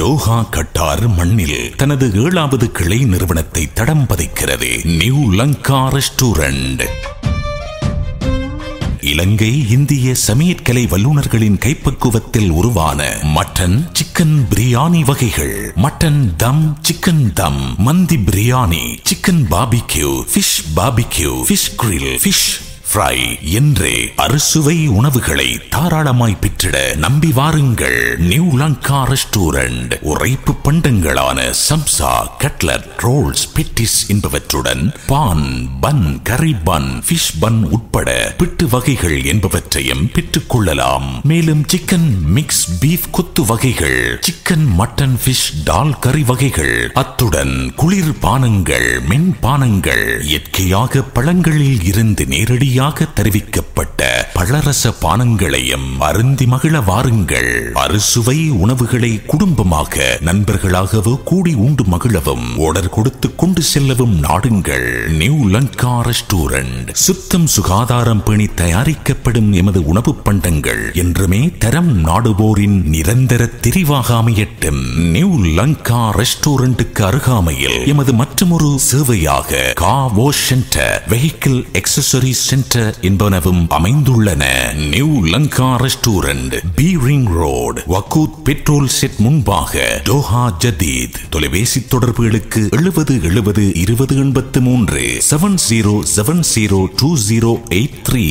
Doha Khattar மண்ணில் தனது ஏழாவது கிளை நிறுவனத்தை தடம் பதிக்கிறது. New Lanka restaurant. இலங்கை இந்திய சமையற்கலை வல்லுநர்களின் கைப்பக்குவத்தில் உருவான மட்டன் சிக்கன் பிரியாணி வகைகள். Mutton dum chicken dum. மந்தி biryani chicken barbecue fish barbecue fish grill fish fry என்றே அறுசுவை உணவுகளை தாராளமாய் பெற்றிட நம்பி வாருங்கள். New Lanka restaurant. உரைப்பு பண்டங்களான சம்சா கட்லட் ரோல்ஸ் பெட்டிஸ் என்பவற்றுடன் பான் bun curry bun fish bun உட்பட பிட்டு வகைகள் என்பவற்றையும் பெற்றுக் கொள்ளலாம். மேலும் சிக்கன் மிக்ஸ் பீஃப் கொத்து வகைகள் சிக்கன் மட்டன் ஃபிஷ் டால் கறி வகைகள் அத்துடன் குளிர் பானங்கள் மென் பானங்கள் இயற்கையாக பழங்களில் இருந்து நேரடியாக தெரிவிக்கப்பட்டது. பழரச பானங்களையும் அருந்தி மகிழ வாருங்கள். அறுசுவை உணவுகளை குடும்பமாக நண்பர்களாகவோ கூடி உண்டு மகிழவும் ஓடர் கொடுத்து கொண்டு செல்லவும் நாடுங்கள். நியூ லங்கா ரெஸ்டாரண்ட் சுத்தம் சுகாதாரம் பேணி தயாரிக்கப்படும் எமது உணவு பண்டங்கள் என்றுமே தரம் நாடுவோரின் நிரந்தர தெரிவாக அமையட்டும். நியூ லங்கா ரெஸ்டாரண்ட்டுக்கு அருகாமையில் எமது மற்றொரு சேவையாக car wash centre vehicle accessory centre என்பனவும் உள்ளன new Lanka restaurant B ring road Woqod petrol shed முன்பாக டோஹா ஜதீத். தொலைபேசி தொடர்புகளுக்கு எழுபது எழுபது இருபது எண்பத்து மூன்று seven zero seven zero two zero eight three